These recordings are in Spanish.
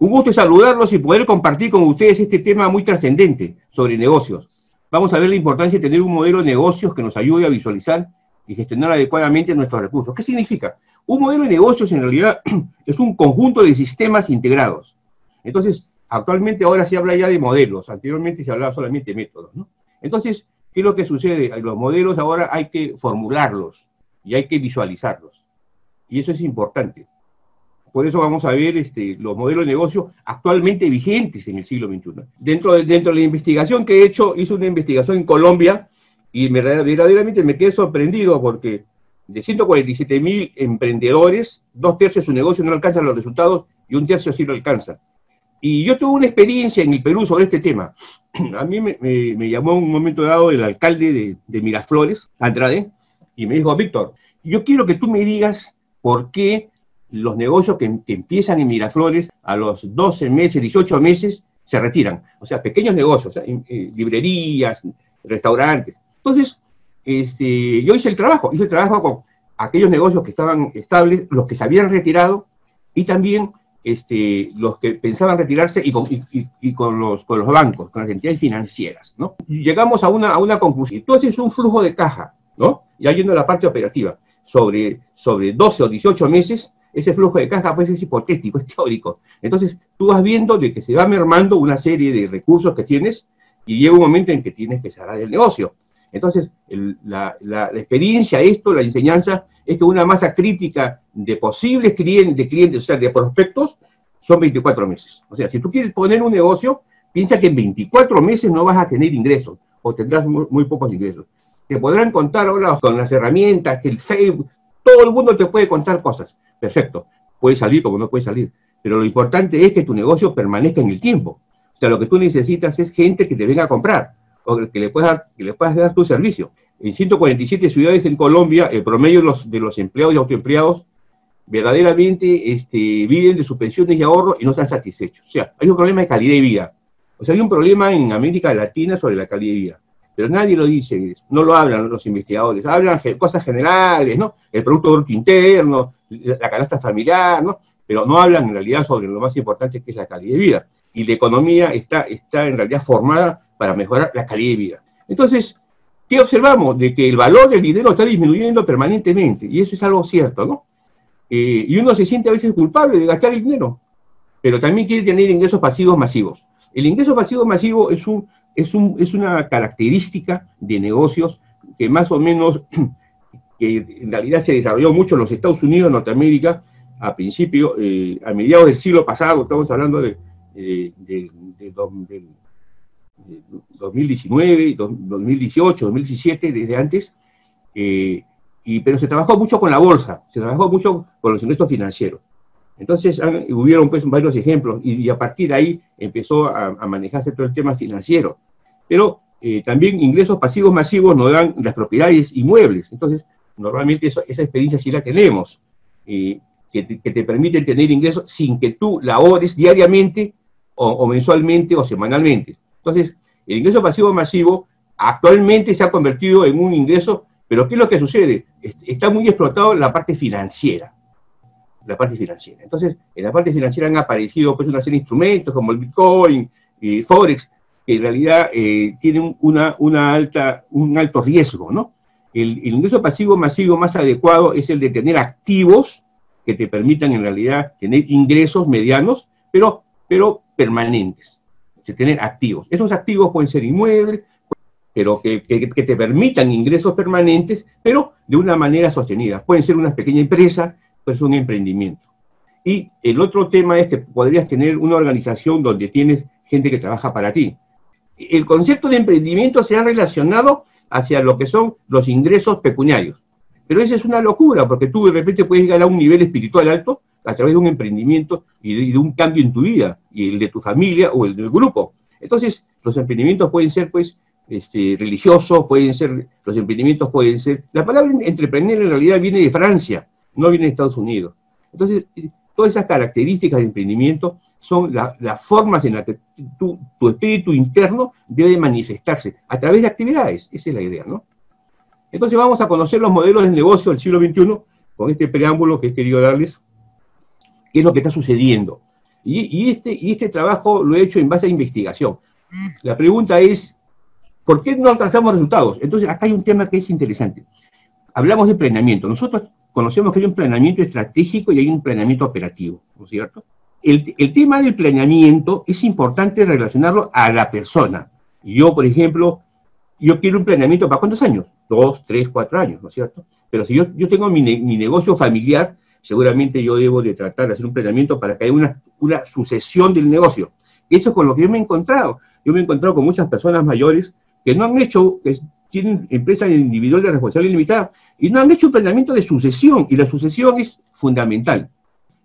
Un gusto saludarlos y poder compartir con ustedes este tema muy trascendente sobre negocios. Vamos a ver la importancia de tener un modelo de negocios que nos ayude a visualizar y gestionar adecuadamente nuestros recursos. ¿Qué significa? Un modelo de negocios en realidad es un conjunto de sistemas integrados. Entonces, actualmente ahora se habla ya de modelos, anteriormente se hablaba solamente de métodos, ¿no? Entonces, ¿qué es lo que sucede? Los modelos ahora hay que formularlos y hay que visualizarlos. Y eso es importante. Por eso vamos a ver este, los modelos de negocio actualmente vigentes en el siglo XXI. Dentro de, dentro de la investigación que he hecho, hice una investigación en Colombia y me, verdaderamente me quedé sorprendido porque de 147 mil emprendedores, dos tercios de su negocio no alcanzan los resultados y un tercio sí lo alcanza. Y yo tuve una experiencia en el Perú sobre este tema. A mí me, llamó en un momento dado el alcalde de, de Miraflores, Andrade, y me dijo, Víctor, yo quiero que tú me digas por qué los negocios que, empiezan en Miraflores a los 12 meses, 18 meses, se retiran. O sea, pequeños negocios, eh, librerías, restaurantes. Entonces, este, yo hice el trabajo, hice el trabajo con aquellos negocios que estaban estables, los que se habían retirado y también este, los que pensaban retirarse y con, los, con los bancos, con las entidades financieras, ¿no? llegamos a una, a una conclusión. Entonces, un flujo de caja, ¿no? Ya yendo a la parte operativa, sobre, sobre 12 o 18 meses, ese flujo de caja pues es hipotético, es teórico. Entonces tú vas viendo de que se va mermando una serie de recursos que tienes y llega un momento en que tienes que cerrar el negocio. Entonces la, experiencia, esto, la enseñanza, es que una masa crítica de posibles clientes, de clientes, o sea, de prospectos, son 24 meses. O sea, si tú quieres poner un negocio, piensa que en 24 meses no vas a tener ingresos o tendrás muy, muy pocos ingresos. Te podrán contar ahora con las herramientas, que el Facebook, todo el mundo te puede contar cosas perfecto, puede salir como no puede salir, pero lo importante es que tu negocio permanezca en el tiempo. O sea, lo que tú necesitas es gente que te venga a comprar o que le puedas, que le puedas dar tu servicio. En 147 ciudades en Colombia, el promedio de los, de los empleados y autoempleados verdaderamente este, viven de sus pensiones y ahorros y no están satisfechos. O sea, hay un problema de calidad de vida. O sea, hay un problema en América Latina sobre la calidad de vida. Pero nadie lo dice, no lo hablan los investigadores, hablan cosas generales, ¿no? El Producto Bruto Interno, la canasta familiar, ¿no? Pero no hablan en realidad sobre lo más importante que es la calidad de vida. Y la economía está, está en realidad formada para mejorar la calidad de vida. Entonces, ¿qué observamos? De que el valor del dinero está disminuyendo permanentemente, y eso es algo cierto, ¿no? Eh, y uno se siente a veces culpable de gastar el dinero, pero también quiere tener ingresos pasivos masivos. El ingreso pasivo masivo es, un, es, un, es una característica de negocios que más o menos que en realidad se desarrolló mucho en los Estados Unidos, Norteamérica, a principio, eh, a mediados del siglo pasado, estamos hablando de, 2019, 2018, 2017, desde antes, eh, y, pero se trabajó mucho con la bolsa, se trabajó mucho con los ingresos financieros. Entonces hubieron pues varios ejemplos y, a partir de ahí empezó a, manejarse todo el tema financiero. Pero eh, también ingresos pasivos masivos nos dan las propiedades inmuebles. Entonces, Normalmente esa experiencia sí la tenemos, eh, que, te, permite tener ingresos sin que tú labores diariamente o, mensualmente o semanalmente. Entonces, el ingreso pasivo masivo actualmente se ha convertido en un ingreso, pero ¿qué es lo que sucede? Está muy explotado la parte financiera. La parte financiera. Entonces, en la parte financiera han aparecido pues, una serie de instrumentos como el Bitcoin, y Forex, que en realidad eh, tienen una, una alta, un alto riesgo, ¿no? el, ingreso pasivo masivo más adecuado es el de tener activos que te permitan en realidad tener ingresos medianos, pero, pero permanentes. De tener activos. Esos activos pueden ser inmuebles, pero que, te permitan ingresos permanentes, pero de una manera sostenida. Pueden ser una pequeña empresa, puede ser un emprendimiento. Y el otro tema es que podrías tener una organización donde tienes gente que trabaja para ti. El concepto de emprendimiento se ha relacionado hacia lo que son los ingresos pecuniarios. Pero esa es una locura, porque tú de repente puedes llegar a un nivel espiritual alto a través de un emprendimiento y de, un cambio en tu vida, y el de tu familia o el del grupo. Entonces, los emprendimientos pueden ser, pues, este, religiosos, pueden ser, los emprendimientos pueden ser... La palabra entreprender en realidad viene de Francia, no viene de Estados Unidos. Entonces, todas esas características de emprendimiento son las formas en las que tu, espíritu interno debe manifestarse a través de actividades. Esa es la idea, ¿no? Entonces vamos a conocer los modelos de negocio del siglo XXI con este preámbulo que he querido darles, qué es lo que está sucediendo. Y, este, y este trabajo lo he hecho en base a investigación. La pregunta es, ¿por qué no alcanzamos resultados? Entonces, acá hay un tema que es interesante. Hablamos de planeamiento. Nosotros conocemos que hay un planeamiento estratégico y hay un planeamiento operativo, ¿no es cierto? El, el tema del planeamiento es importante relacionarlo a la persona. Yo, por ejemplo, yo quiero un planeamiento para cuántos años? Dos, tres, cuatro años, ¿no es cierto? Pero si yo, yo tengo mi, mi, negocio familiar, seguramente yo debo de tratar de hacer un planeamiento para que haya una, una sucesión del negocio. Eso es con lo que yo me he encontrado. Yo me he encontrado con muchas personas mayores que no han hecho, que tienen empresas individuales de responsabilidad limitada, y no han hecho un planeamiento de sucesión, y la sucesión es fundamental.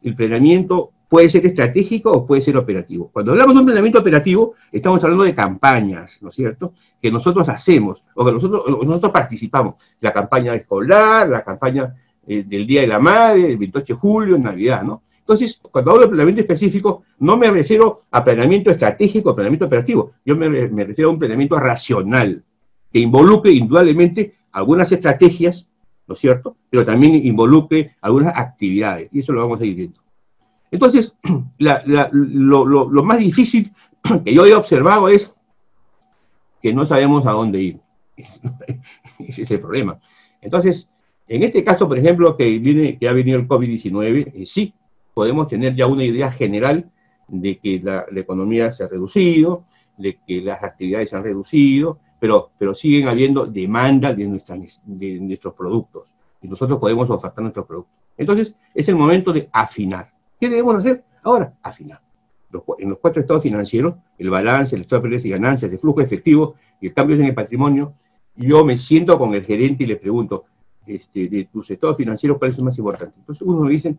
El planeamiento puede ser estratégico o puede ser operativo. Cuando hablamos de un planeamiento operativo, estamos hablando de campañas, ¿no es cierto?, que nosotros hacemos, o que nosotros, nosotros participamos. La campaña escolar, la campaña eh, del Día de la Madre, el 28 de julio, en Navidad, ¿no? Entonces, cuando hablo de planeamiento específico, no me refiero a planeamiento estratégico o planeamiento operativo, yo me, me refiero a un planeamiento racional, que involucre indudablemente algunas estrategias, ¿no es cierto?, pero también involucre algunas actividades, y eso lo vamos a ir viendo. Entonces, lo, más difícil que yo he observado es que no sabemos a dónde ir. Ese es el problema. Entonces, en este caso, por ejemplo, que, viene, que ha venido el COVID-19, eh, sí, podemos tener ya una idea general de que la, economía se ha reducido, de que las actividades se han reducido, pero, siguen habiendo demanda de, de nuestros productos y nosotros podemos ofertar nuestros productos. Entonces, es el momento de afinar. ¿Qué debemos hacer? Ahora, afinar. En los cuatro estados financieros, el balance, el estado de pérdidas y ganancias, el flujo efectivo y el cambio en el patrimonio, yo me siento con el gerente y le pregunto, este, de tus estados financieros, ¿cuál es el más importante? Entonces, uno me dicen,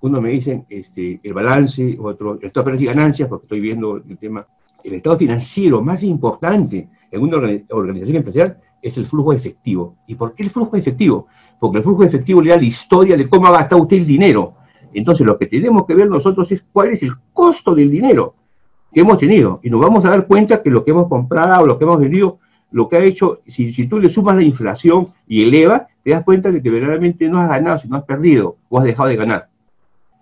uno me dicen este, el balance, otro, el estado de pérdidas y ganancias, porque estoy viendo el tema. El estado financiero más importante en una organización empresarial es el flujo efectivo. ¿Y por qué el flujo efectivo? Porque el flujo efectivo le da la historia de cómo ha gastado usted el dinero entonces lo que tenemos que ver nosotros es cuál es el costo del dinero que hemos tenido. Y nos vamos a dar cuenta que lo que hemos comprado, lo que hemos vendido, lo que ha hecho, si, tú le sumas la inflación y eleva, te das cuenta de que verdaderamente no has ganado, sino has perdido o has dejado de ganar.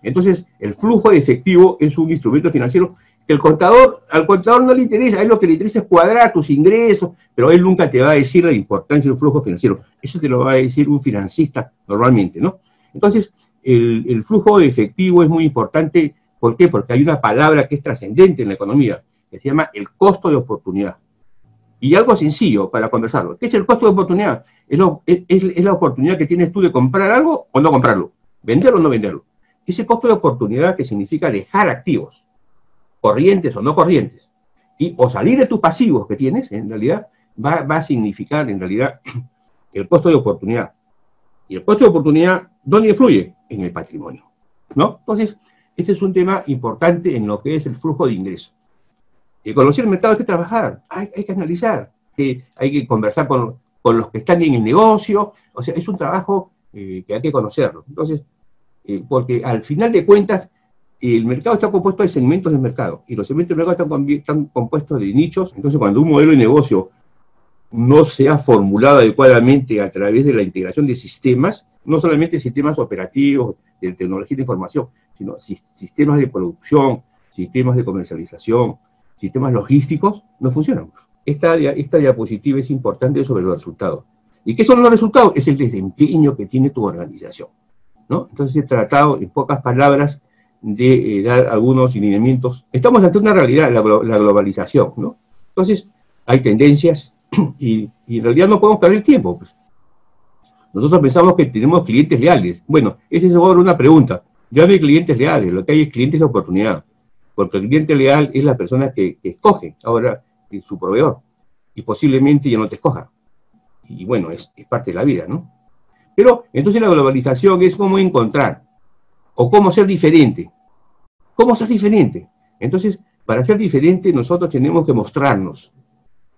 Entonces, el flujo de efectivo es un instrumento financiero que el contador, al contador no le interesa, a él lo que le interesa es cuadrar tus ingresos, pero él nunca te va a decir la importancia del flujo financiero. Eso te lo va a decir un financista normalmente, ¿no? Entonces, el, flujo de efectivo es muy importante. ¿Por qué? Porque hay una palabra que es trascendente en la economía, que se llama el costo de oportunidad. Y algo sencillo para conversarlo. ¿Qué es el costo de oportunidad? Es, es, la oportunidad que tienes tú de comprar algo o no comprarlo, venderlo o no venderlo. Ese costo de oportunidad que significa dejar activos, corrientes o no corrientes, y o salir de tus pasivos que tienes, en realidad, va, va a significar en realidad el costo de oportunidad. Y el costo de oportunidad, ¿dónde influye? En el patrimonio. ¿No? Entonces, ese es un tema importante en lo que es el flujo de ingresos. Y conocer el mercado hay que trabajar, hay, que analizar, hay que conversar con, los que están en el negocio, o sea, es un trabajo eh, que hay que conocerlo. Entonces, eh, porque al final de cuentas, el mercado está compuesto de segmentos del mercado, y los segmentos del mercado están compuestos de nichos, entonces cuando un modelo de negocio no se ha formulado adecuadamente a través de la integración de sistemas, no solamente sistemas operativos, de tecnología de información, sino sistemas de producción, sistemas de comercialización, sistemas logísticos, no funcionan. Esta, esta diapositiva es importante sobre los resultados. ¿Y qué son los resultados? Es el desempeño que tiene tu organización. ¿no? Entonces he tratado, en pocas palabras, de eh, dar algunos lineamientos. Estamos ante una realidad, la, la globalización. ¿no? Entonces, hay tendencias, y, en realidad no podemos perder tiempo. Pues. Nosotros pensamos que tenemos clientes leales. Bueno, esa es ahora una pregunta. Ya no hay clientes leales, lo que hay es clientes de oportunidad. Porque el cliente leal es la persona que, escoge ahora su proveedor. Y posiblemente ya no te escoja. Y bueno, es, es parte de la vida, ¿no? Pero entonces la globalización es cómo encontrar o cómo ser diferente. ¿Cómo ser diferente? Entonces, para ser diferente nosotros tenemos que mostrarnos,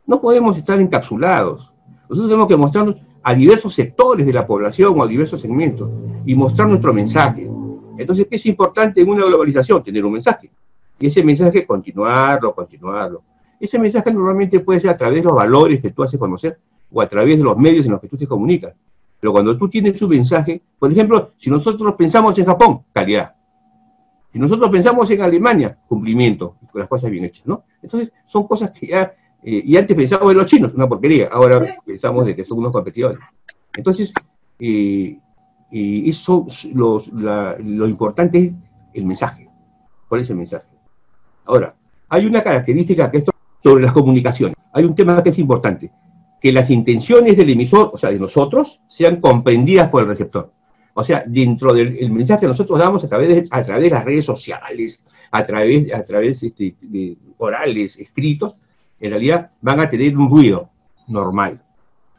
no podemos estar encapsulados. Nosotros tenemos que mostrarnos a diversos sectores de la población o a diversos segmentos y mostrar nuestro mensaje. Entonces, ¿qué es importante en una globalización? Tener un mensaje. Y ese mensaje continuarlo, continuarlo. Ese mensaje normalmente puede ser a través de los valores que tú haces conocer o a través de los medios en los que tú te comunicas. Pero cuando tú tienes un mensaje, por ejemplo, si nosotros pensamos en Japón, calidad. Si nosotros pensamos en Alemania, cumplimiento, con las cosas bien hechas, ¿no? Entonces, son cosas que ya, eh, y antes pensábamos en los chinos, una porquería, ahora pensamos de que son unos competidores. Entonces, eh, eso, lo importante es el mensaje. ¿Cuál es el mensaje? Ahora, hay una característica que esto sobre las comunicaciones. Hay un tema que es importante, que las intenciones del emisor, o sea, de nosotros, sean comprendidas por el receptor. O sea, dentro del mensaje que nosotros damos a través de, a través de las redes sociales, a través, a través este, de orales, escritos, en realidad van a tener un ruido normal.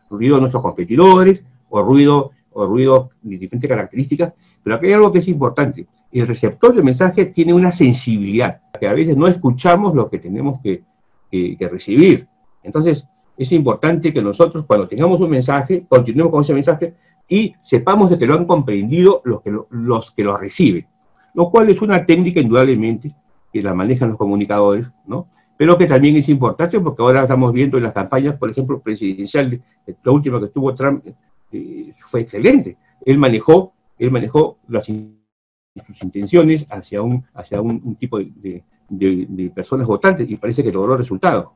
Ruido de nuestros competidores, o ruido, o ruido de diferentes características, pero aquí hay algo que es importante. El receptor del mensaje tiene una sensibilidad, que a veces no escuchamos lo que tenemos que, que recibir. Entonces, es importante que nosotros, cuando tengamos un mensaje, continuemos con ese mensaje, y sepamos de que lo han comprendido los que lo, los que lo reciben, lo cual es una técnica indudablemente que la manejan los comunicadores, ¿no? Pero que también es importante porque ahora estamos viendo en las campañas, por ejemplo, presidencial, la última que tuvo Trump eh, fue excelente. Él manejó, él manejó las, sus intenciones hacia un, hacia un, tipo de, de, personas votantes y parece que logró resultados.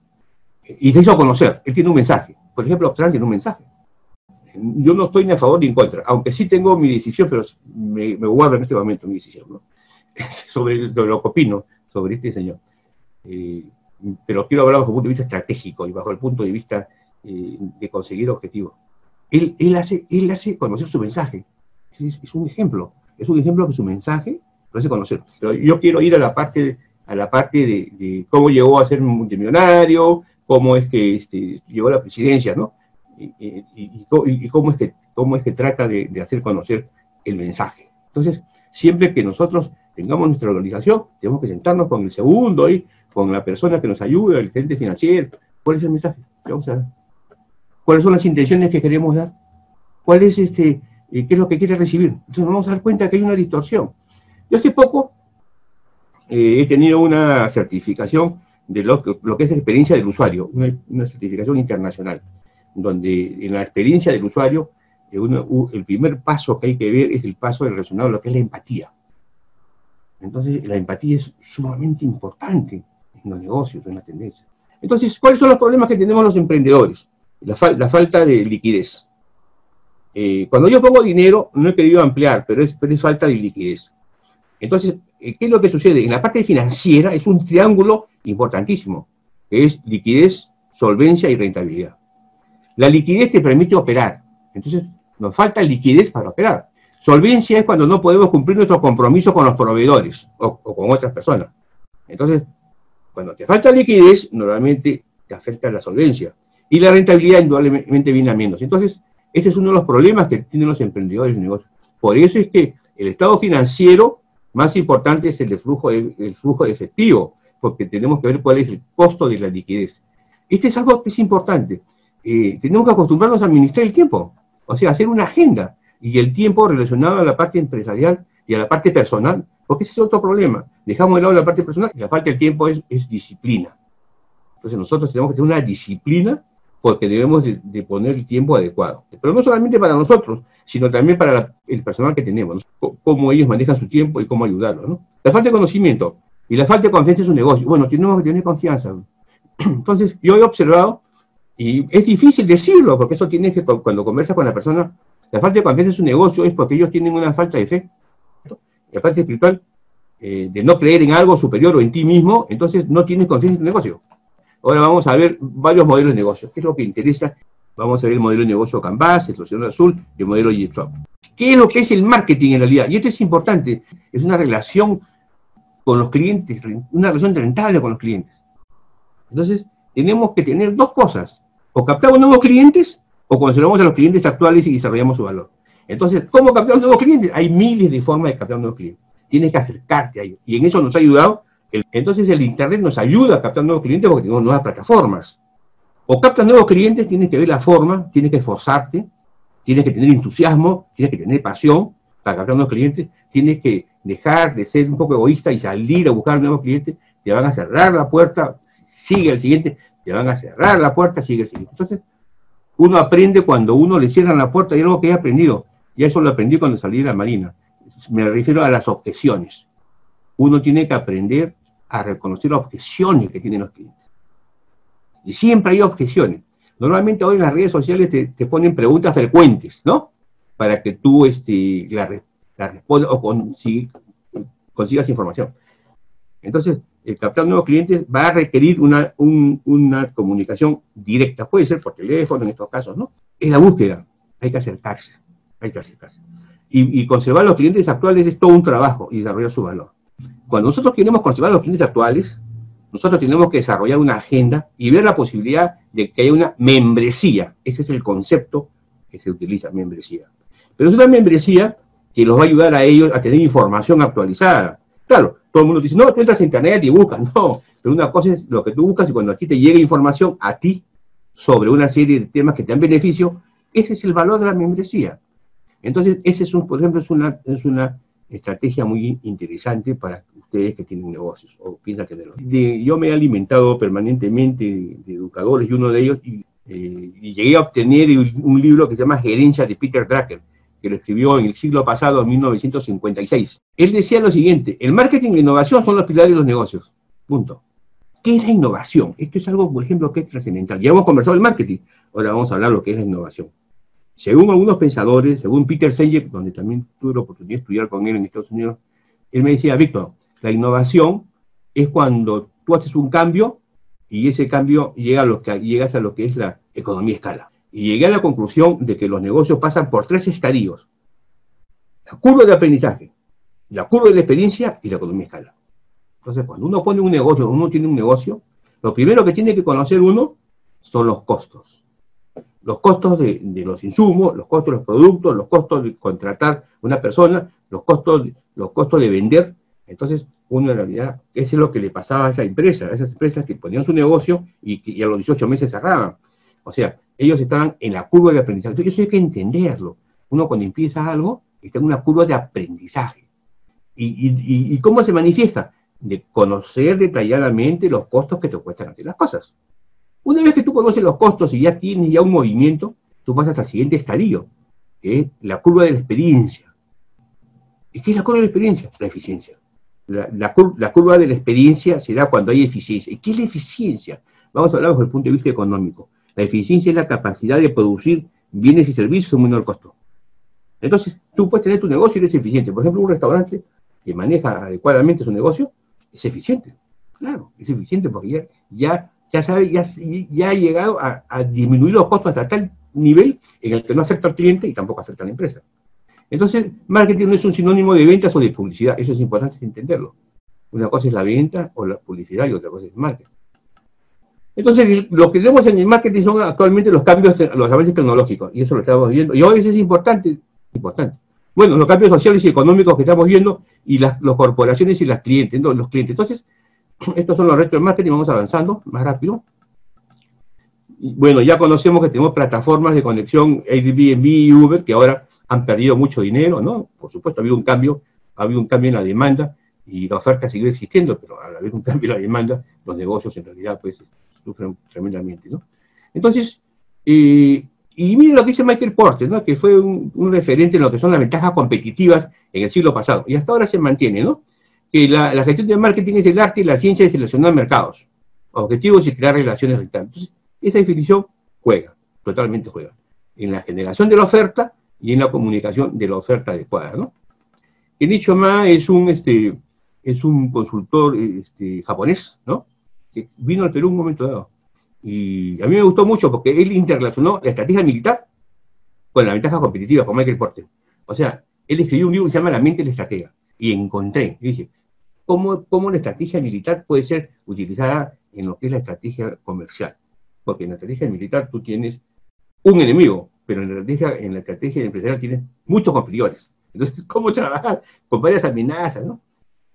Y se hizo conocer, él tiene un mensaje. Por ejemplo, Trump tiene un mensaje yo no estoy ni a favor ni en contra, aunque sí tengo mi decisión, pero me, guardo en este momento mi decisión, ¿no? sobre lo que opino sobre este señor. Eh, pero quiero hablar bajo el punto de vista estratégico y bajo el punto de vista eh, de conseguir objetivos. Él, él, hace, él hace conocer su mensaje. Es, un ejemplo. Es un ejemplo que su mensaje lo hace conocer. Pero yo quiero ir a la parte, a la parte de, cómo llegó a ser multimillonario, cómo es que este, llegó a la presidencia, ¿no? y, cómo, es que, cómo es que trata de, hacer conocer el mensaje. Entonces, siempre que nosotros tengamos nuestra organización, tenemos que sentarnos con el segundo y con la persona que nos ayuda, el gerente financiero. ¿Cuál es el mensaje? Vamos a ver. ¿Cuáles son las intenciones que queremos dar? ¿Cuál es este, eh, qué es lo que quiere recibir? Entonces nos vamos a dar cuenta que hay una distorsión. Yo hace poco eh, he tenido una certificación de lo, que es la experiencia del usuario, una certificación internacional donde en la experiencia del usuario, eh, el primer paso que hay que ver es el paso relacionado a lo que es la empatía. Entonces, la empatía es sumamente importante los negocios, en la tendencia. Entonces, ¿cuáles son los problemas que tenemos los emprendedores? La, falta de liquidez. Eh, cuando yo pongo dinero, no he querido ampliar, pero es, pero es falta de liquidez. Entonces, eh, ¿qué es lo que sucede? En la parte financiera es un triángulo importantísimo, que es liquidez, solvencia y rentabilidad. La liquidez te permite operar. Entonces, nos falta liquidez para operar. Solvencia es cuando no podemos cumplir nuestro compromiso con los proveedores o, con otras personas. Entonces, cuando te falta liquidez, normalmente te afecta la solvencia. Y la rentabilidad indudablemente viene a menos. Entonces, ese es uno de los problemas que tienen los emprendedores de negocios. Por eso es que el estado financiero más importante es el, de flujo, el flujo efectivo, porque tenemos que ver cuál es el costo de la liquidez. Este es algo que es importante. Eh, tenemos que acostumbrarnos a administrar el tiempo, o sea, hacer una agenda y el tiempo relacionado a la parte empresarial y a la parte personal, porque ese es otro problema. Dejamos de lado la parte personal y la parte del tiempo es, disciplina. Entonces nosotros tenemos que tener una disciplina porque debemos de, poner el tiempo adecuado. Pero no solamente para nosotros, sino también para el personal que tenemos, cómo ellos manejan su tiempo y cómo ayudarlos. La falta de conocimiento y la falta de confianza en su negocio. Bueno, tenemos que tener confianza. Entonces, yo he observado y es difícil decirlo, porque eso tiene que, cuando conversas con la persona, la falta de confianza en su negocio es porque ellos tienen una falta de fe. La parte espiritual, eh, de no creer en algo superior o en ti mismo, entonces no tienes confianza en tu negocio. Ahora vamos a ver varios modelos de negocio. ¿Qué es lo que interesa? Vamos a ver el modelo de negocio Canvas, el Solución Azul y el modelo g ¿Qué es lo que es el marketing en realidad? Y esto es importante. Es una relación con los clientes, una relación rentable con los clientes. Entonces, tenemos que tener dos cosas o captamos nuevos clientes o conservamos a los clientes actuales y desarrollamos su valor. Entonces, ¿cómo captamos nuevos clientes? Hay miles de formas de captar nuevos clientes. Tienes que acercarte a ellos. Y en eso nos ha ayudado. entonces, el Internet nos ayuda a captar nuevos clientes porque tenemos nuevas plataformas. O captas nuevos clientes, tienes que ver la forma, tienes que esforzarte, tienes que tener entusiasmo, tienes que tener pasión para captar nuevos clientes, tienes que dejar de ser un poco egoísta y salir a buscar nuevos clientes, te van a cerrar la puerta, sigue el siguiente, te van a cerrar la puerta, sigue el siguiente. Entonces, uno aprende cuando uno le cierran la puerta y algo que he aprendido. Y eso lo aprendí cuando salí de la Marina. Me refiero a las objeciones. uno tiene que aprender a reconocer las objeciones que tienen los clientes. Y siempre hay objeciones. Normalmente hoy en las redes sociales te, ponen preguntas frecuentes, ¿no? Para que tú este, la, respondas o consigas información. Entonces, el captar nuevos clientes va a requerir una, una comunicación directa. Puede ser por teléfono en estos casos, ¿no? Es la búsqueda. Hay que acercarse. Hay que acercarse. Y, y conservar los clientes actuales es todo un trabajo y desarrollar su valor. Cuando nosotros queremos conservar los clientes actuales, nosotros tenemos que desarrollar una agenda y ver la posibilidad de que haya una membresía. Ese es el concepto que se utiliza, membresía. Pero es una membresía que los va a ayudar a ellos a tener información actualizada. Claro, todo el mundo dice, no, tú entras a internet y buscas. No, pero una cosa es lo que tú buscas y cuando a ti te llega información a ti sobre una serie de temas que te dan beneficio, ese es el valor de la membresía. Entonces, ese es un, por ejemplo, es una, es una estrategia muy interesante para ustedes que tienen negocios o piensan tenerlos. yo me he alimentado permanentemente de, educadores y uno de ellos, y, eh, llegué a obtener un libro que se llama Gerencia de Peter Drucker, que lo escribió en el siglo pasado, en 1956. Él decía lo siguiente, el marketing y la innovación son los pilares de los negocios. Punto. ¿Qué es la innovación? Esto es algo, por ejemplo, que es trascendental. Ya hemos conversado del marketing, ahora vamos a hablar de lo que es la innovación. Según algunos pensadores, según Peter Senge, donde también tuve la oportunidad de estudiar con él en Estados Unidos, él me decía, Víctor, la innovación es cuando tú haces un cambio y ese cambio llega a lo que, llegas a lo que es la economía escala. Y llegué a la conclusión de que los negocios pasan por tres estadios. La curva de aprendizaje, la curva de la experiencia y la economía escala. Entonces, cuando uno pone un negocio, uno tiene un negocio, lo primero que tiene que conocer uno son los costos los costos de, los insumos, los costos de los productos, los costos de contratar una persona, los costos, los costos de vender. Entonces, uno en realidad, eso es lo que le pasaba a esa empresa, a esas empresas que ponían su negocio y, a los 18 meses cerraban. O sea, ellos estaban en la curva de aprendizaje. Entonces, eso hay que entenderlo. Uno cuando empieza algo, está en una curva de aprendizaje. ¿Y, y cómo se manifiesta? De conocer detalladamente los costos que te cuestan hacer las cosas. Una vez que tú conoces los costos y ya tienes ya un movimiento, tú pasas al siguiente estadio, que es la curva de la experiencia. ¿Y qué es la curva de la experiencia? La eficiencia. La, curva de la experiencia se da cuando hay eficiencia. ¿Y qué es la eficiencia? Vamos a hablar desde el punto de vista económico. La eficiencia es la capacidad de producir bienes y servicios a un menor costo. Entonces, tú puedes tener tu negocio y eres eficiente. Por ejemplo, un restaurante que maneja adecuadamente su negocio es eficiente. Claro, es eficiente porque ya, ya ya sabe, ya, ya ha llegado a, disminuir los costos hasta tal nivel en el que no afecta al cliente y tampoco afecta a la empresa. Entonces, marketing no es un sinónimo de ventas o de publicidad, eso es importante entenderlo. Una cosa es la venta o la publicidad y otra cosa es marketing. Entonces, lo que vemos en el marketing son actualmente los cambios, los avances tecnológicos, y eso lo estamos viendo. Y hoy eso es importante, importante. Bueno, los cambios sociales y económicos que estamos viendo, y las, corporaciones y las clientes, los clientes. Entonces, estos son los restos del marketing, vamos avanzando más rápido. bueno, ya conocemos que tenemos plataformas de conexión Airbnb y Uber que ahora han perdido mucho dinero, ¿no? Por supuesto, ha habido un cambio, ha habido un cambio en la demanda y la oferta sigue existiendo, pero al haber un cambio en la demanda, los negocios en realidad pues sufren tremendamente, ¿no? Entonces, eh, y miren lo que dice Michael Porter, ¿no? Que fue un referente en lo que son las ventajas competitivas en el siglo pasado y hasta ahora se mantiene, ¿no? Que la, gestión de marketing es el arte y la ciencia de seleccionar mercados, objetivos y crear relaciones rentables. Entonces, esa definición juega, totalmente juega, en la generación de la oferta y en la comunicación de la oferta adecuada, ¿no? Kenichi Ma es un, este, es un consultor este, japonés, ¿no? Que vino al Perú un momento dado. Y a mí me gustó mucho porque él interrelacionó la estrategia militar con la ventaja competitiva, con Michael Porter. O sea, él escribió un libro que se llama La mente de la estrategia. Y encontré, dije, cómo, cómo la estrategia militar puede ser utilizada en lo que es la estrategia comercial. Porque en la estrategia militar tú tienes un enemigo, pero en la estrategia, en la estrategia empresarial tienes muchos competidores. Entonces, ¿cómo trabajar con varias amenazas? ¿no?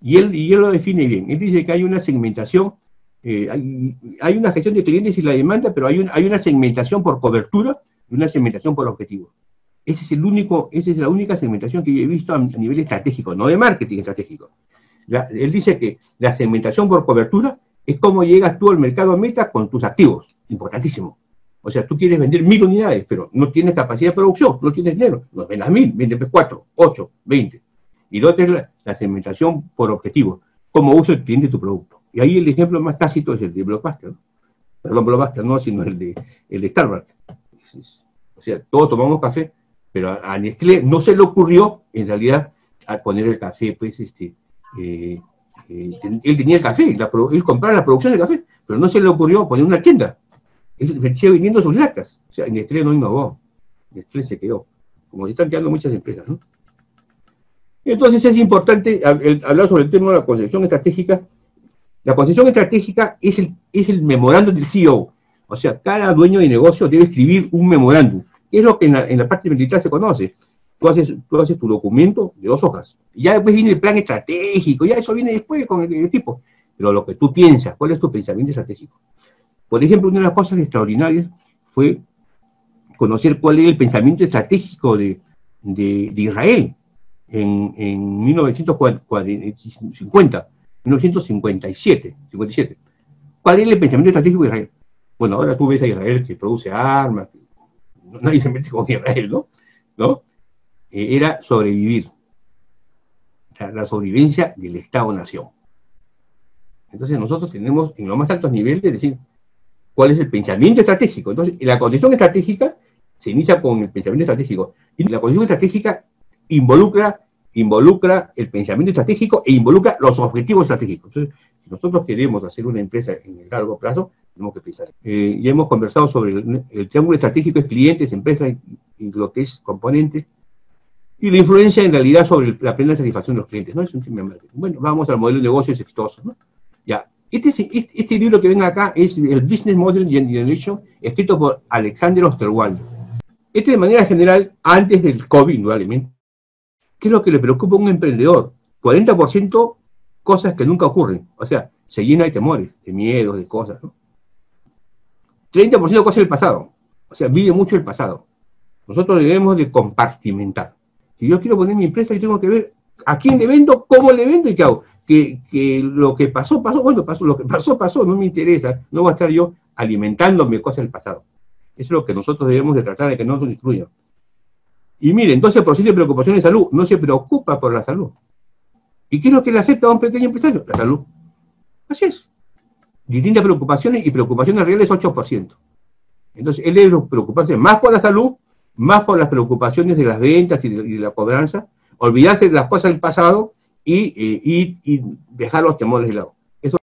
Y, él, y él lo define bien. Él dice que hay una segmentación, eh, hay, una gestión de clientes y la demanda, pero hay, hay una segmentación por cobertura y una segmentación por objetivo. Ese es el único, esa es la única segmentación que yo he visto a, nivel estratégico, no de marketing estratégico él dice que la segmentación por cobertura es cómo llegas tú al mercado meta con tus activos. Importantísimo. O sea, tú quieres vender mil unidades, pero no tienes capacidad de producción, no tienes dinero. No vendas mil, vendes cuatro, ocho, veinte. Y dos es la, segmentación por objetivo. cómo usa el cliente tu producto. Y ahí el ejemplo más tácito es el de Blockbuster, ¿no? Perdón, Blockbuster no, sino el de, el de Starbucks. O sea, todos tomamos café, pero a, Nestlé no se le ocurrió, en realidad, a poner el café, pues, este, eh, eh, él tenía el café, él compraba la producción de café, pero no se le ocurrió poner una tienda. Él venía vendiendo sus latas. O sea, Nestlé no innovó. Nestlé se quedó. Como se están quedando muchas empresas, ¿no? Entonces es importante hablar sobre el tema de la concepción estratégica. La concepción estratégica es el, es el memorándum del CEO. O sea, cada dueño de negocio debe escribir un memorándum. Es lo que en la, parte militar se conoce. Tú haces, tú haces tu documento de dos hojas. Ya después viene el plan estratégico, ya eso viene después con el, equipo. Pero lo que tú piensas, ¿cuál es tu pensamiento estratégico? Por ejemplo, una de las cosas extraordinarias fue conocer cuál es el pensamiento estratégico de, de Israel en, en 1950, 1957, 57. ¿Cuál es el pensamiento estratégico de Israel? Bueno, ahora tú ves a Israel que produce armas, nadie se mete con Israel, ¿no? Eh, era sobrevivir, la sobrevivencia del Estado-Nación. Entonces nosotros tenemos en los más altos niveles de decir cuál es el pensamiento estratégico. Entonces, la condición estratégica se inicia con el pensamiento estratégico. Y la condición estratégica involucra, involucra el pensamiento estratégico e involucra los objetivos estratégicos. Entonces, si nosotros queremos hacer una empresa en el largo plazo, tenemos que pensar. Eh, ya hemos conversado sobre el, triángulo estratégico es clientes, empresas y, lo que es componentes, y la influencia en realidad sobre la plena satisfacción de los clientes, ¿no? Es un tema Bueno, vamos al modelo de negocios exitosos, ¿no? Ya. Este, este, este, libro que ven acá es el Business Model Generation, escrito por Alexander Osterwald. Este de manera general, antes del COVID, indudablemente, ¿Qué es lo que le preocupa a un emprendedor? 40% cosas que nunca ocurren. O sea, se llena de temores, de miedos, de cosas. ¿no? 30% cosas del pasado. O sea, vive mucho el pasado. Nosotros debemos de compartimentar. Si yo quiero poner mi empresa, yo tengo que ver a quién le vendo, cómo le vendo y qué hago. Que, lo que pasó, pasó, bueno, pasó, lo que pasó, pasó, no me interesa. No voy a estar yo alimentándome cosas del pasado. Eso es lo que nosotros debemos de tratar de que no nos destruya. Y miren, 12% de preocupación de salud, no se preocupa por la salud. ¿Y qué es lo que le afecta a un pequeño empresario? La salud. Así es. Distintas preocupaciones y preocupaciones reales 8%. Entonces, él debe preocuparse más por la salud, más por las preocupaciones de las ventas y de, la cobranza, olvidarse de las cosas del pasado y, eh, dejar los temores de lado. Eso.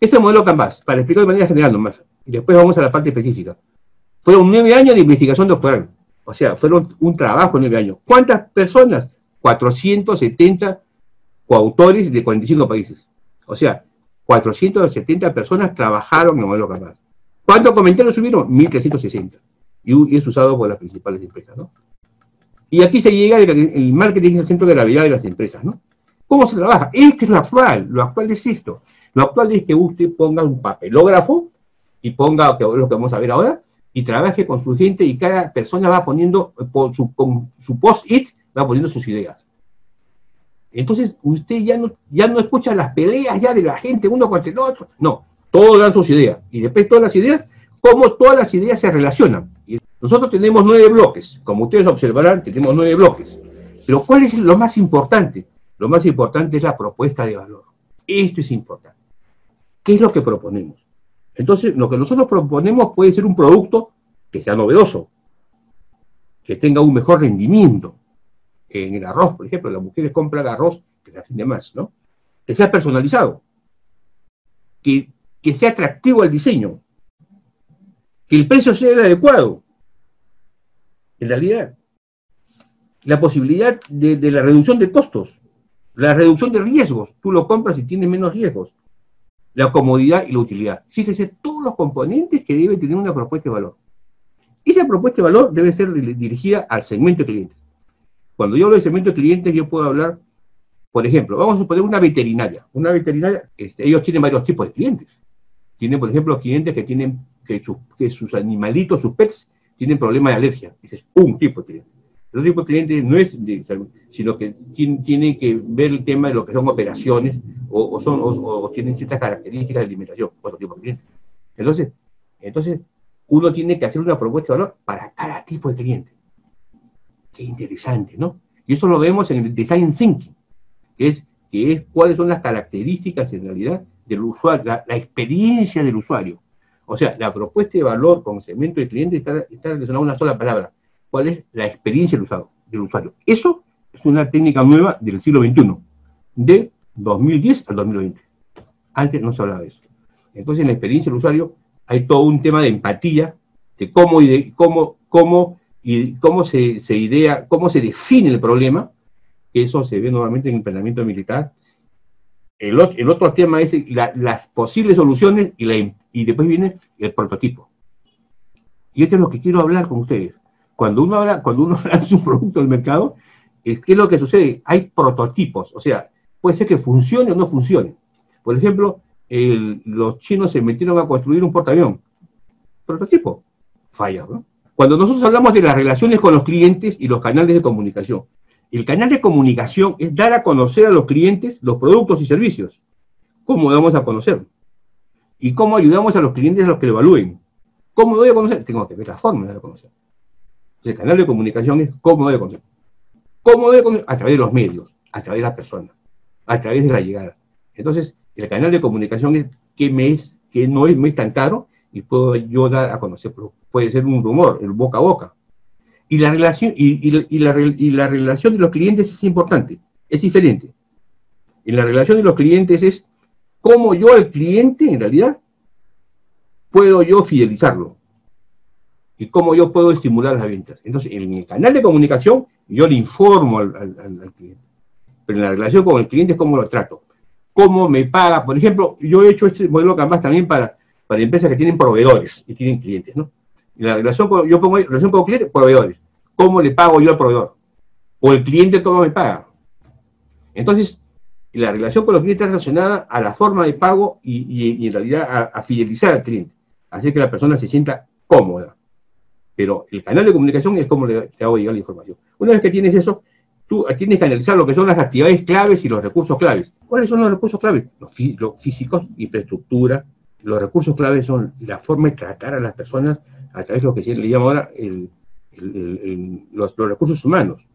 Este modelo Canvas, para explicar de manera general nomás, y después vamos a la parte específica. Fueron nueve años de investigación doctoral. O sea, fueron un trabajo nueve años. ¿Cuántas personas? 470 coautores de 45 países. O sea, 470 personas trabajaron en el modelo Capaz. ¿Cuántos comentarios subieron? 1.360. Y es usado por las principales empresas, ¿no? Y aquí se llega el, marketing es el centro de gravedad de las empresas, ¿no? ¿Cómo se trabaja? Este es lo actual. Lo actual es esto. Lo actual es que usted ponga un papelógrafo y ponga, lo que vamos a ver ahora, y trabaje con su gente y cada persona va poniendo, con su post-it, va poniendo sus ideas. Entonces, usted ya no, ya no escucha las peleas ya de la gente uno contra el otro. No, todos dan sus ideas. Y después todas las ideas, cómo todas las ideas se relacionan. Nosotros tenemos nueve bloques. Como ustedes observarán, tenemos nueve bloques. Pero ¿cuál es lo más importante? Lo más importante es la propuesta de valor. Esto es importante. ¿Qué es lo que proponemos? Entonces, lo que nosotros proponemos puede ser un producto que sea novedoso, que tenga un mejor rendimiento. En el arroz, por ejemplo, las mujeres compran arroz que se de más, ¿no? Que sea personalizado, que, sea atractivo al diseño, que el precio sea el adecuado. En realidad, la posibilidad de, de la reducción de costos, la reducción de riesgos. Tú lo compras y tienes menos riesgos la comodidad y la utilidad. Fíjese todos los componentes que debe tener una propuesta de valor. Esa propuesta de valor debe ser dirigida al segmento de clientes. Cuando yo hablo de segmento de clientes, yo puedo hablar, por ejemplo, vamos a poner una veterinaria. Una veterinaria, este, ellos tienen varios tipos de clientes. Tienen, por ejemplo, clientes que tienen que, sus animalitos, sus pets, tienen problemas de alergia. Ese es un tipo de cliente. El otro tipo de cliente no es de salud, sino que tiene que ver el tema de lo que son operaciones o, son, o, tienen ciertas características de alimentación, otro tipo de cliente. Entonces, entonces, uno tiene que hacer una propuesta de valor para cada tipo de cliente. Qué interesante, ¿no? Y eso lo vemos en el design thinking, que es que es cuáles son las características en realidad del usuario, la, experiencia del usuario. O sea, la propuesta de valor con segmento de cliente está, está relacionada a una sola palabra. ¿Cuál es la experiencia del usuario? Eso es una técnica nueva del siglo XXI, de 2010 al 2020. Antes no se hablaba de eso. Entonces, en la experiencia del usuario hay todo un tema de empatía, de cómo y de cómo, cómo y cómo se, se idea, cómo se define el problema, eso se ve nuevamente en el planeamiento militar. El, otro tema es las posibles soluciones y, después viene el prototipo. Y esto es lo que quiero hablar con ustedes. Cuando uno habla, cuando uno lanza un producto al mercado, es que es lo que sucede. Hay prototipos, o sea, puede ser que funcione o no funcione. Por ejemplo, los chinos se metieron a construir un portaavión. Prototipo. Falla, ¿no? Cuando nosotros hablamos de las relaciones con los clientes y los canales de comunicación, el canal de comunicación es dar a conocer a los clientes los productos y servicios. ¿Cómo damos a conocer? ¿Y cómo ayudamos a los clientes a los que lo evalúen? ¿Cómo doy a conocer? Tengo que ver la forma de conocer. El canal de comunicación es cómo doy a conocer. ¿Cómo doy a conocer? A través de los medios, a través de las personas, a través de la llegada. Entonces, el canal de comunicación es que, me es, no, es, tan caro y puedo yo dar a conocer. Puede ser un rumor, el boca a boca. Y la, relación, y, la, relación de los clientes es importante, es diferente. En la relación de los clientes es cómo yo al cliente, en realidad, puedo yo fidelizarlo. Y cómo yo puedo estimular las ventas. Entonces, en el canal de comunicación, yo le informo al, cliente. Pero en la relación con el cliente es cómo lo trato. Cómo me paga. Por ejemplo, yo he hecho este modelo Canvas también para, para empresas que tienen proveedores y tienen clientes, ¿no? La relación con, yo pongo relación con clientes, proveedores. ¿Cómo le pago yo al proveedor? O el cliente cómo me paga. Entonces, la relación con los clientes está relacionada a la forma de pago y, en realidad a, fidelizar al cliente. Hacer que la persona se sienta cómoda. Pero el canal de comunicación es cómo le, hago llegar la información. Una vez que tienes eso, tú tienes que analizar lo que son las actividades claves y los recursos claves. ¿Cuáles son los recursos claves? Los físicos, infraestructura. Los recursos claves son la forma de tratar a las personas a través de lo que se le llama ahora los, recursos humanos.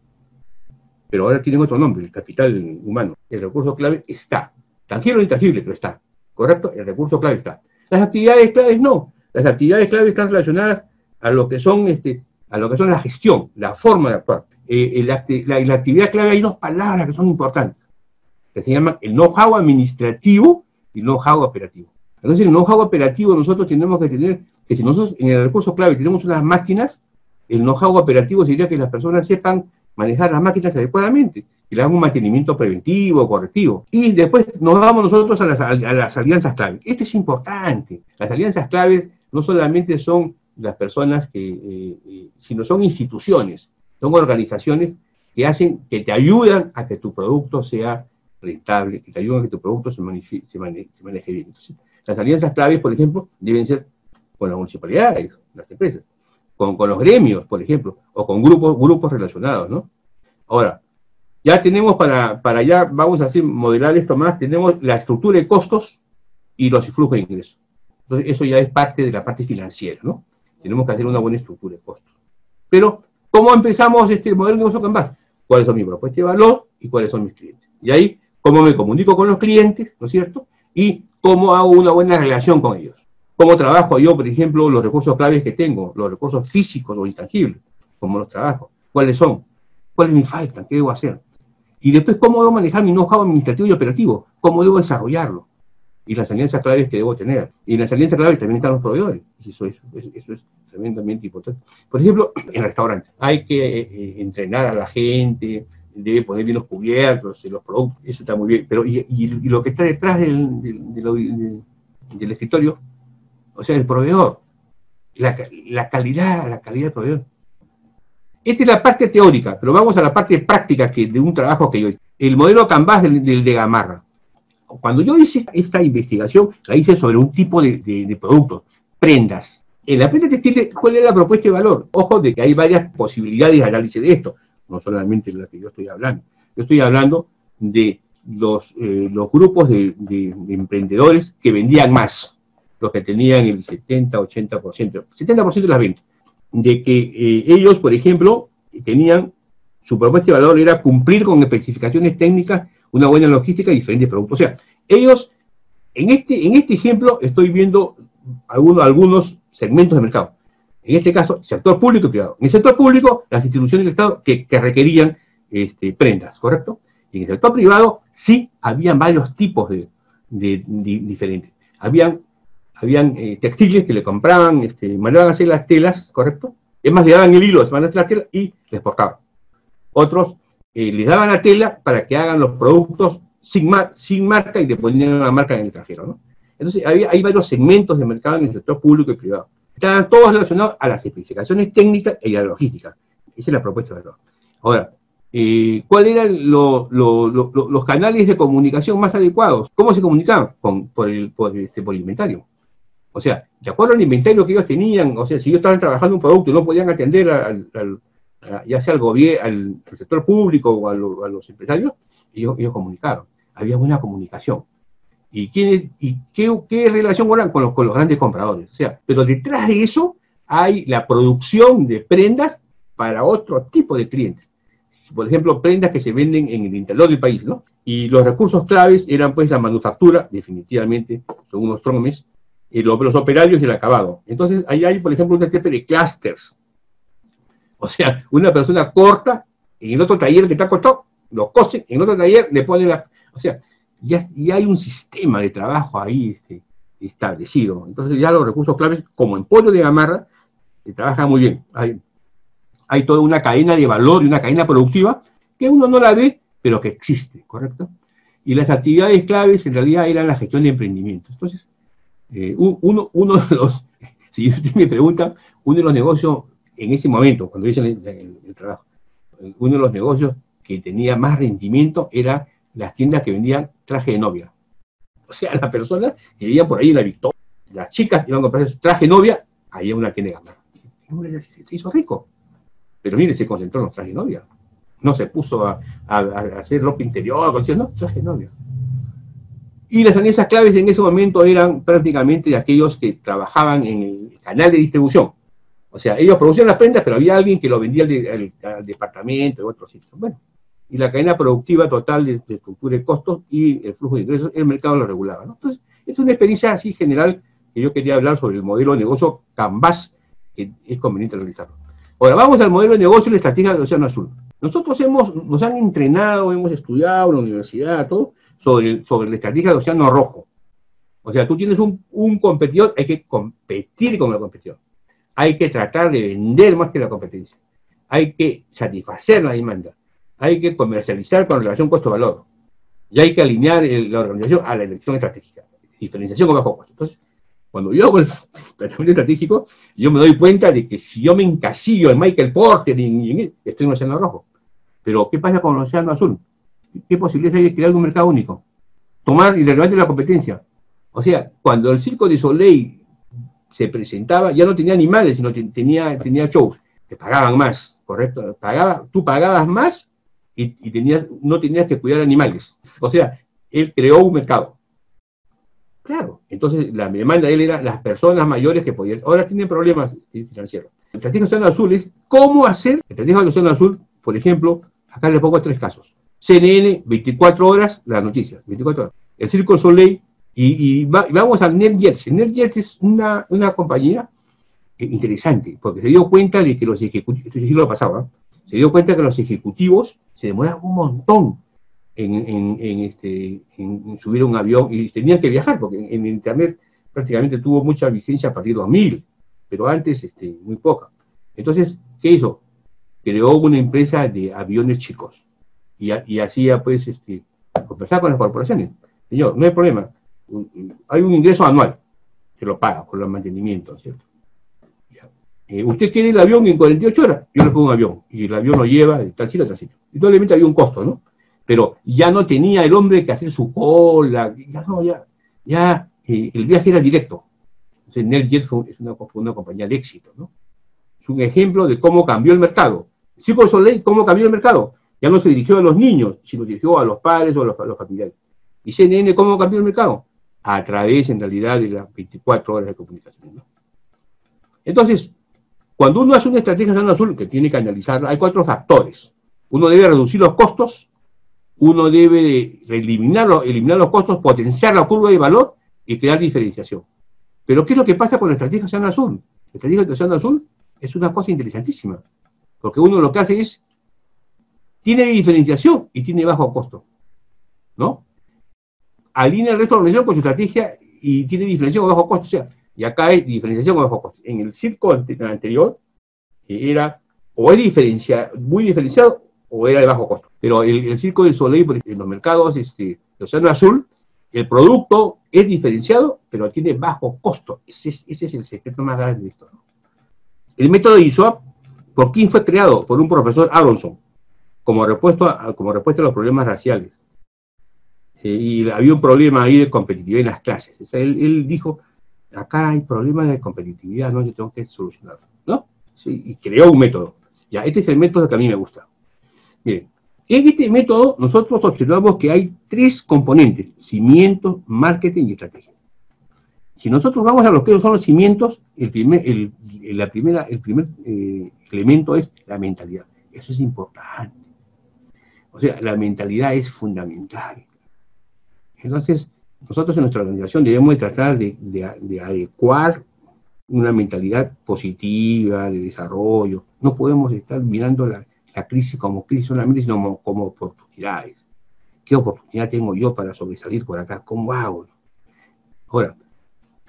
Pero ahora tienen otro nombre, el capital humano. El recurso clave está. Tangible o intangible, pero está. ¿Correcto? El recurso clave está. Las actividades claves no. Las actividades claves están relacionadas a lo que son, este, a lo que son la gestión, la forma de actuar. Eh, la, la, actividad clave hay dos palabras que son importantes, que se llaman el know-how administrativo y el know-how operativo. Entonces, el know-how operativo nosotros tenemos que tener que si nosotros en el recurso clave tenemos unas máquinas, el know-how operativo sería que las personas sepan manejar las máquinas adecuadamente y le hagan un mantenimiento preventivo, correctivo. Y después nos vamos nosotros a las, alianzas claves. Esto es importante. Las alianzas claves no solamente son las personas que, eh, eh, sino son instituciones, son organizaciones que hacen, que te ayudan a que tu producto sea rentable, que te ayudan a que tu producto se, se, maneje, bien. Las alianzas claves, por ejemplo, deben ser con las municipalidades, las empresas, con, los gremios, por ejemplo, o con grupos, grupos relacionados, ¿no? Ahora, ya tenemos para, para ya, vamos a modelar esto más, tenemos la estructura de costos y los flujos de ingresos. Entonces, eso ya es parte de la parte financiera, ¿no? Tenemos que hacer una buena estructura de costos. Pero, ¿cómo empezamos este modelo de negocio con base? ¿Cuáles son mis propuestas de valor y cuáles son mis clientes? Y ahí, ¿cómo me comunico con los clientes, ¿no es cierto? Y cómo hago una buena relación con ellos. ¿Cómo trabajo yo, por ejemplo, los recursos claves que tengo, los recursos físicos o intangibles? ¿Cómo los trabajo? ¿Cuáles son? ¿Cuáles me faltan? ¿Qué debo hacer? Y después, ¿cómo debo manejar mi know-how administrativo y operativo? ¿Cómo debo desarrollarlo? Y las alianzas claves que debo tener. Y en las alianzas claves también están los proveedores. Y eso, es, eso es tremendamente importante. Por ejemplo, en restaurantes, hay que eh, entrenar a la gente, debe poner bien los cubiertos, los productos, eso está muy bien. Pero, y, lo que está detrás del, del escritorio o sea, el proveedor, la, calidad, la calidad del proveedor. Esta es la parte teórica, pero vamos a la parte práctica que, de un trabajo que yo hice. El modelo Canvas del, de Gamarra. Cuando yo hice esta investigación, la hice sobre un tipo de, productos, prendas. En la prenda textil, ¿cuál es la propuesta de valor? Ojo de que hay varias posibilidades de análisis de esto, no solamente la que yo estoy hablando. Yo estoy hablando de los, eh, grupos de emprendedores que vendían más los que tenían el 70, 80%, 70% de las ventas, de que eh, ellos, por ejemplo, tenían, su propuesta de valor era cumplir con especificaciones técnicas una buena logística y diferentes productos. O sea, ellos, en este, en este ejemplo estoy viendo algunos, algunos segmentos de mercado. En este caso, sector público y privado. En el sector público, las instituciones del Estado que, requerían este, prendas, ¿correcto? Y en el sector privado, sí, habían varios tipos de, diferentes. Habían, eh, textiles que le compraban, este, mandaban a hacer las telas, ¿correcto? Es más, le daban el hilo, se mandaban a hacer la tela y les exportaban. Otros eh, les daban la tela para que hagan los productos sin, marca y le ponían una marca en el extranjero. Entonces, había, hay varios segmentos de mercado en el sector público y privado. Están todos relacionados a las especificaciones técnicas y a la logística. Esa es la propuesta de todo. Ahora, eh, ¿cuáles eran los canales de comunicación más adecuados? ¿Cómo se comunicaban? Por, el, este, por el inventario. O sea, de acuerdo al inventario que ellos tenían, o sea, si ellos estaban trabajando un producto y no podían atender al, ya sea al gobierno, al sector público o a, los empresarios, ellos, comunicaron. Había buena comunicación. ¿Y, quién y qué, relación eran con los, con los grandes compradores? O sea, pero detrás de eso hay la producción de prendas para otro tipo de clientes. Por ejemplo, prendas que se venden en el interior del país, ¿no? Y los recursos claves eran pues la manufactura, definitivamente, son unos tromes, los, operarios y el acabado. Entonces, ahí hay, por ejemplo, una especie de clusters, o sea, una persona corta, en otro taller que está cortado, lo cose, en otro taller le pone la... O sea, ya, hay un sistema de trabajo ahí este, establecido. Entonces ya los recursos claves, como en pollo de gamarra, se trabaja muy bien. Hay, toda una cadena de valor y una cadena productiva que uno no la ve, pero que existe, ¿correcto? Y las actividades claves en realidad eran la gestión de emprendimiento. Entonces, eh, uno, uno de los, si usted me pregunta, uno de los negocios en ese momento, cuando hice el, trabajo, uno de los negocios que tenía más rendimiento era las tiendas que vendían traje de novia. O sea, las personas que vivían por ahí en la Victoria, las chicas iban a comprar su traje de novia, ahí una tienda de gama. Se hizo rico. Pero mire, se concentró en los trajes de novia. No se puso a, hacer ropa interior, no, traje de novia. Y las alianzas claves en ese momento eran prácticamente aquellos que trabajaban en el canal de distribución. O sea, ellos producían las prendas, pero había alguien que lo vendía al, departamento, o otros sitios. Bueno, y la cadena productiva total de, estructura de costos y el flujo de ingresos, el mercado lo regulaba. Entonces, es una experiencia así general que yo quería hablar sobre el modelo de negocio Canvas, que es conveniente realizarlo. Ahora, vamos al modelo de negocio y la estrategia del Océano Azul. Nosotros hemos, nos han entrenado, hemos estudiado en la universidad, todo, sobre, sobre la estrategia del Océano Rojo. O sea, tú tienes un, un competidor, hay que competir con el competidor hay que tratar de vender más que la competencia, hay que satisfacer la demanda, hay que comercializar con relación costo-valor, y hay que alinear la organización a la elección estratégica, diferenciación con bajo costo. Entonces, cuando yo hago el tratamiento estratégico, yo me doy cuenta de que si yo me encasillo en Michael Porter, y, estoy en el océano rojo. Pero, ¿qué pasa con el océano azul? ¿Qué posibilidades hay de crear un mercado único? Tomar de la competencia. O sea, cuando el Circo de Soleil se presentaba, ya no tenía animales, sino tenía, shows, te pagaban más, ¿correcto? Pagaba, tú pagabas más y, tenías, no tenías que cuidar animales. O sea, él creó un mercado. Claro, entonces la demanda de él era las personas mayores que podían, ahora tienen problemas financieros. El estrategia Océano Azul es cómo hacer, el estrategia del Océano Azul, por ejemplo, acá le pongo tres casos. CNN, 24 horas, las noticias, 24 horas. El Circo Soleil, y, vamos a NetJets. NetJets es una, una compañía interesante, porque se dio cuenta de que los ejecutivos, esto sí lo pasaba, se dio cuenta que los ejecutivos se demoran un montón en, este, en, subir un avión y tenían que viajar, porque en, Internet prácticamente tuvo mucha vigencia a partir de 2000, pero antes este, muy poca. Entonces, ¿qué hizo? Creó una empresa de aviones chicos y, y hacía pues este, conversar con las corporaciones. Señor, no hay problema, hay un ingreso anual que lo paga por los mantenimientos, ¿cierto? Eh, usted quiere el avión en 48 horas, yo le pongo un avión, y el avión lo lleva de tal sitio a tal sitio. Y obviamente había un costo, ¿no? Pero ya no tenía el hombre que hacer su cola, ya no, ya, ya eh, el viaje era directo. Entonces, NetJet es una, una, compañía de éxito, ¿no? Es un ejemplo de cómo cambió el mercado. Por Soleil, ¿cómo cambió el mercado? Ya no se dirigió a los niños, sino dirigió a los padres o a los, a los familiares. ¿Y CNN cómo cambió el mercado? a través en realidad de las 24 horas de comunicación. Entonces, cuando uno hace una estrategia de azul que tiene que analizarla, hay cuatro factores. Uno debe reducir los costos, uno debe eliminar, eliminar los costos, potenciar la curva de valor y crear diferenciación. Pero ¿qué es lo que pasa con la estrategia de Océano Azul? La estrategia de Océano Azul es una cosa interesantísima, porque uno lo que hace es, tiene diferenciación y tiene bajo costo, ¿no? Alinea el resto de la organización con su estrategia y tiene diferenciación o bajo costo, o sea, y acá hay diferenciación o bajo costo. En el circo anterior era o es diferencia, muy diferenciado o era de bajo costo. Pero el, circo del Soleil, en los mercados este, de Océano Azul, el producto es diferenciado, pero tiene bajo costo. Ese es, el secreto más grande de esto. El método de ISOAP, ¿por quién fue creado? Por un profesor Aronson, como como respuesta a los problemas raciales. Eh, y había un problema ahí de competitividad en las clases. él, él, dijo, acá hay problemas de competitividad, ¿no? Yo tengo que solucionarlo, ¿no? Sí, y creó un método. Ya, este es el método que a mí me gusta. Miren, en este método nosotros observamos que hay tres componentes, cimientos, marketing y estrategia. Si nosotros vamos a lo que son los cimientos, el primer, el, la primera, el primer eh, elemento es la mentalidad. Eso es importante. O sea, la mentalidad es fundamental. Entonces, nosotros en nuestra organización debemos tratar de, de adecuar una mentalidad positiva, de desarrollo. No podemos estar mirando la, la crisis como crisis solamente, sino como, oportunidades. ¿Qué oportunidad tengo yo para sobresalir por acá? ¿Cómo hago? Ahora,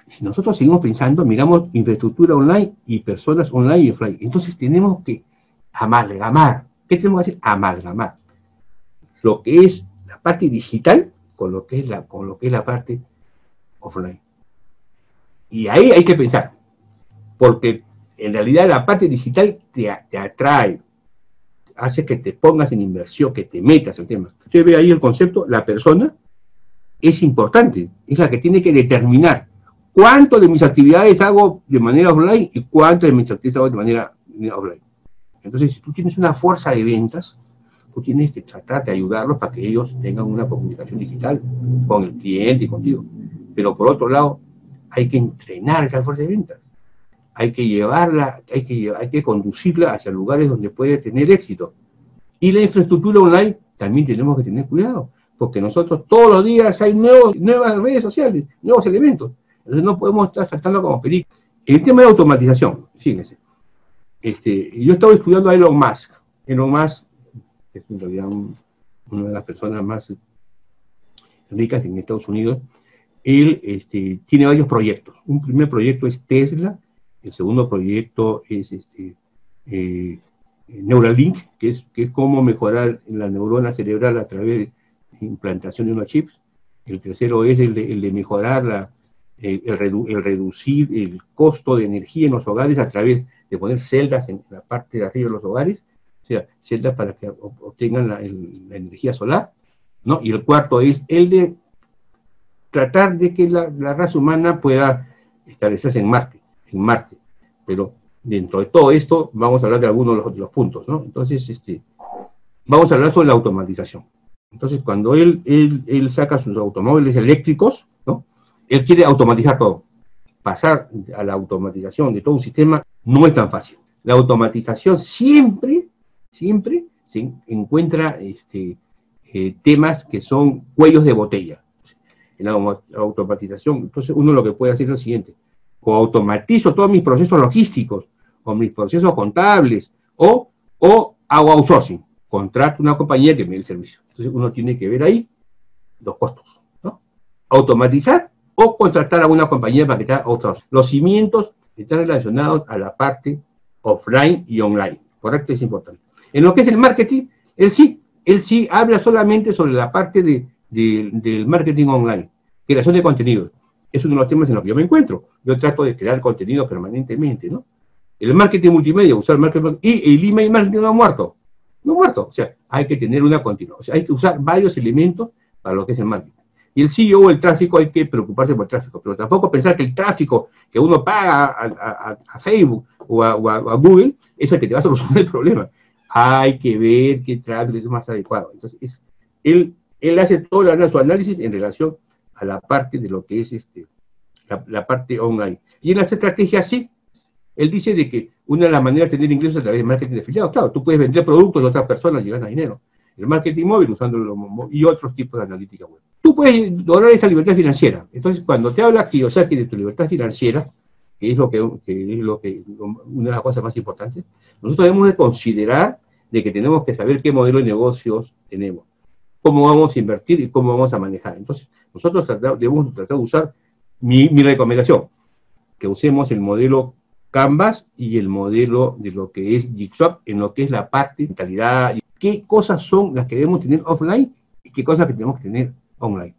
si nosotros seguimos pensando, miramos infraestructura online y personas online y offline, entonces tenemos que amalgamar. ¿Qué tenemos que hacer? Amalgamar lo que es la parte digital con lo que es la, con lo que es la parte offline. Y ahí hay que pensar, porque en realidad la parte digital te, te atrae, hace que te pongas en inversión, que te metas en el tema. Usted ve ahí el concepto, la persona es importante, es la que tiene que determinar cuánto de mis actividades hago de manera offline y cuánto de mis actividades hago de manera offline. Entonces, si tú tienes una fuerza de ventas, tú tienes que tratar de ayudarlos para que ellos tengan una comunicación digital con el cliente y contigo. Pero por otro lado, hay que entrenar esa fuerza de ventas hay que llevarla, hay que, hay que conducirla hacia lugares donde puede tener éxito. Y la infraestructura online también tenemos que tener cuidado, porque nosotros todos los días hay nuevos, nuevas redes sociales, nuevos elementos. Entonces no podemos estar saltando como película. El tema de automatización, fíjense. Este, yo estaba estudiando a Elon Musk. Elon Musk es una de las personas más ricas en Estados Unidos. Él este, tiene varios proyectos. Un primer proyecto es Tesla, el segundo proyecto es este, eh, Neuralink, que es, cómo mejorar la neurona cerebral a través de implantación de unos chips. El tercero es el de, mejorar el, reducir el costo de energía en los hogares a través de poner celdas en la parte de arriba de los hogares, sea, celdas para que obtengan la, energía solar, ¿no? Y el cuarto es el de tratar de que la, la raza humana pueda establecerse en Marte en Marte. Pero dentro de todo esto vamos a hablar de algunos de los, puntos, ¿no? Entonces, este, vamos a hablar sobre la automatización. Entonces, cuando él, él, él saca sus automóviles eléctricos, ¿no? Él quiere automatizar todo. Pasar a la automatización de todo un sistema no es tan fácil. La automatización siempre, siempre se encuentra este, eh, temas que son cuellos de botella. En la automatización, entonces uno lo que puede hacer es lo siguiente, o automatizo todos mis procesos logísticos, o mis procesos contables, o, o hago outsourcing, contrato una compañía que me dé el servicio. Entonces uno tiene que ver ahí los costos, ¿no? Automatizar o contratar a una compañía para que te haga outsourcing. Los cimientos están relacionados a la parte offline y online, ¿correcto? Es importante. En lo que es el marketing, él sí, él sí habla solamente sobre la parte de, del marketing online, creación de contenidos es uno de los temas en los que yo me encuentro. Yo trato de crear contenido permanentemente, ¿no? El marketing multimedia, usar marketing, y el email marketing no ha muerto. No ha muerto. O sea, hay que tener una continuidad. O sea, hay que usar varios elementos para lo que es el marketing. Y el CEO, el tráfico, hay que preocuparse por el tráfico, pero tampoco pensar que el tráfico que uno paga a, Facebook o, a, Google es el que te va a solucionar el problema. Hay que ver qué tráfico es más adecuado. Entonces, él, él hace todo su análisis en relación a la parte de lo que es este, la, parte online. Y en las estrategias sí, él dice de que una de las maneras de tener ingresos es a través de marketing de afiliados. Claro, tú puedes vender productos de otras personas y ganas dinero. el marketing móvil usando y otros tipos de analítica web. Tú puedes lograr esa libertad financiera. Entonces, cuando te habla Kiyosaki de tu libertad financiera, que es lo que, es lo que una de las cosas más importantes, nosotros debemos de considerar de que tenemos que saber qué modelo de negocios tenemos, cómo vamos a invertir y cómo vamos a manejar. Entonces, nosotros debemos tratar de usar mi, recomendación, que usemos el modelo Canvas y el modelo de lo que es Jigsaw en lo que es la parte de mentalidad, qué cosas son las que debemos tener offline y qué cosas que tenemos que tener online.